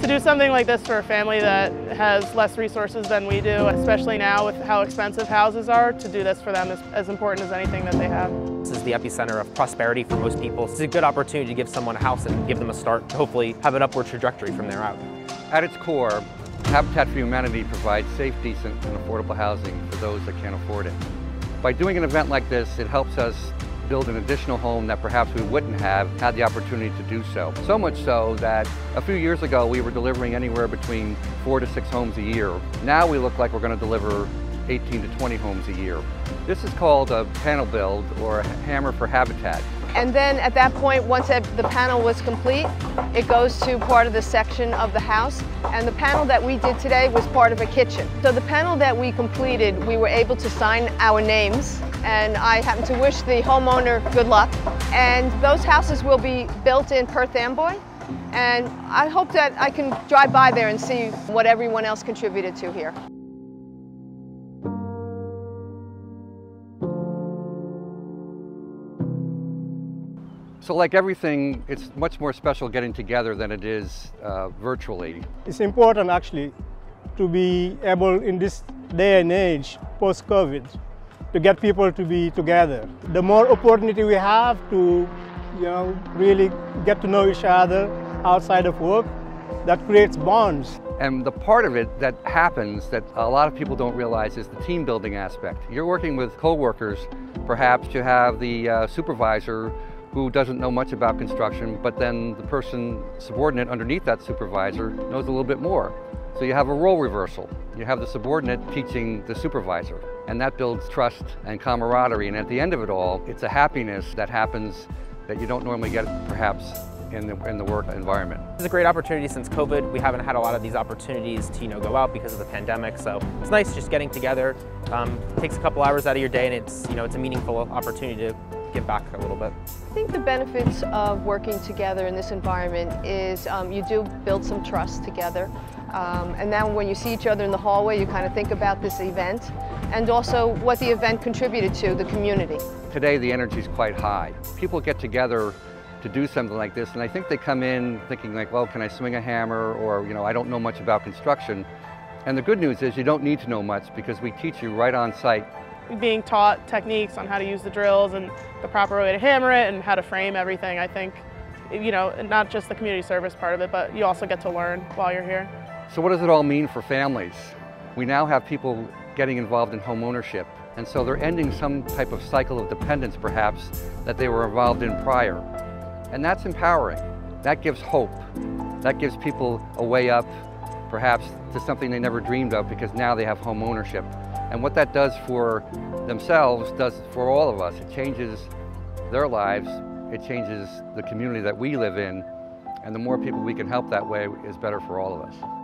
To do something like this for a family that has less resources than we do, especially now with how expensive houses are, to do this for them is as important as anything that they have. This is the epicenter of prosperity for most people. It's a good opportunity to give someone a house and give them a start to hopefully have an upward trajectory from there out. At its core, Habitat for Humanity provides safe, decent, and affordable housing for those that can't afford it. By doing an event like this, it helps us build an additional home that perhaps we wouldn't have had the opportunity to do so. So much so that a few years ago we were delivering anywhere between four to six homes a year. Now we look like we're going to deliver 18 to 20 homes a year. This is called a panel build or a hammer for habitat. And then at that point, once the panel was complete, it goes to part of the section of the house. And the panel that we did today was part of a kitchen. So the panel that we completed, we were able to sign our names. And I happen to wish the homeowner good luck. And those houses will be built in Perth Amboy. And I hope that I can drive by there and see what everyone else contributed to here. So like everything, it's much more special getting together than it is uh, virtually. It's important actually to be able in this day and age, post-COVID, to get people to be together. The more opportunity we have to you know, really get to know each other outside of work, that creates bonds. And the part of it that happens that a lot of people don't realize is the team building aspect. You're working with co-workers, perhaps you have the uh, supervisor who doesn't know much about construction, but then the person subordinate underneath that supervisor knows a little bit more. So you have a role reversal. You have the subordinate teaching the supervisor, and that builds trust and camaraderie. And at the end of it all, it's a happiness that happens that you don't normally get perhaps in the, in the work environment. It's a great opportunity since COVID. We haven't had a lot of these opportunities to you know go out because of the pandemic. So it's nice just getting together. Um, takes a couple hours out of your day, and it's you know it's a meaningful opportunity to give back a little bit. I think the benefits of working together in this environment is um, you do build some trust together. Um, and then when you see each other in the hallway, you kind of think about this event and also what the event contributed to the community. Today the energy is quite high. People get together to do something like this and I think they come in thinking like, well, can I swing a hammer or, you know, I don't know much about construction. And the good news is you don't need to know much because we teach you right on site being taught techniques on how to use the drills and the proper way to hammer it and how to frame everything, I think, you know, not just the community service part of it, but you also get to learn while you're here. So what does it all mean for families? We now have people getting involved in home ownership, and so they're ending some type of cycle of dependence, perhaps, that they were involved in prior. And that's empowering. That gives hope. That gives people a way up, perhaps, to something they never dreamed of because now they have home ownership. And what that does for themselves does for all of us. It changes their lives, it changes the community that we live in, and the more people we can help that way is better for all of us.